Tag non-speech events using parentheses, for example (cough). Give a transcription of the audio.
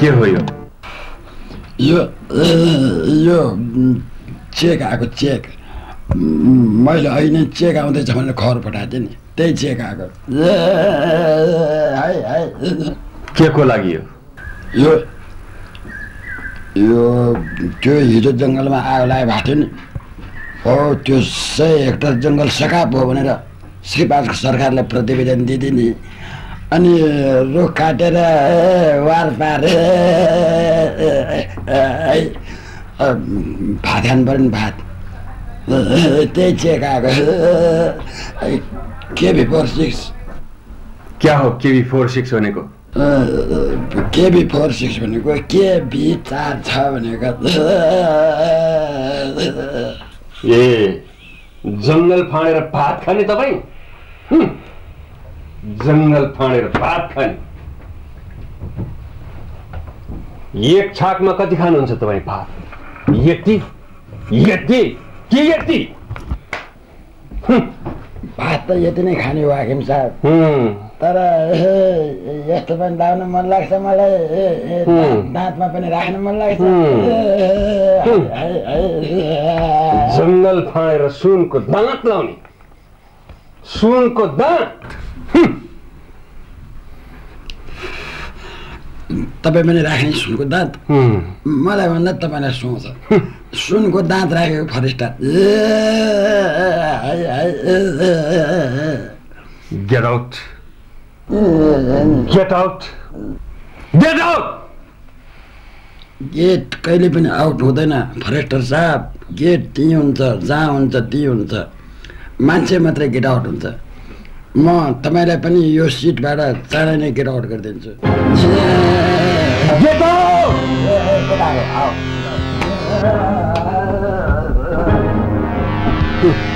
के हो यो? यो यो चेक आएको चेक। मैले होइन चेक आउँदैछ भनेर खबर पठाएको थिएँ नि। त्यही चेक आएको। के को लागि यो? यो यो त्यो हिजो जङ्गलमा आगो लागेको भएको थियो नि। हो त्यो सय हेक्टर जङ्गल सकाप हो भनेर श्रीपासको सरकारले प्रतिवेदन दिँदै नि। अनि रुख काटेर वार पार अ, भात खानु पऱ्यो नि भात त्यही चेक आएको केबी फोर सिक्स क्या हो केबी फोर सिक्स भनेको केबी फोर सिक्स भनेको केबी चार छ भनेको ए जङ्गल फाँडेर भात खाने तपाईँ हुँ। जङ्गल फाँडेर भात खाने। एक छाकमा कति खानुहुन्छ तपाईँ भात? यति? यति? के यति। भात त यति नै खाने हो हाकिम साहब। तर यस्तो पनि लाउन मन लाग्छ मलाई। दाँतमा पनि राख्न मन लाग्छ। जङ्गल फाँडेर सुनको दाँत लाउने। सुनको दाँत? तपाईँ पनि राख्ने सुनको दाँत। मलाई भन्दा तपाईँलाई सुहाउँछ सुनको दाँत राखेको फरेस्टर. ए, ए। Get out. Get out. Get कहिले पनि आउट हुँदैन फरेस्टर साहब गेट त्यहीँ हुन्छ जहाँ हुन्छ त्यहीँ हुन्छ मान्छे मात्रै गेट आउट हुन्छ म तपाईँलाई पनि यो सिटबाट चाँडै नै गेट आउट गरिदिन्छु Get. (laughs)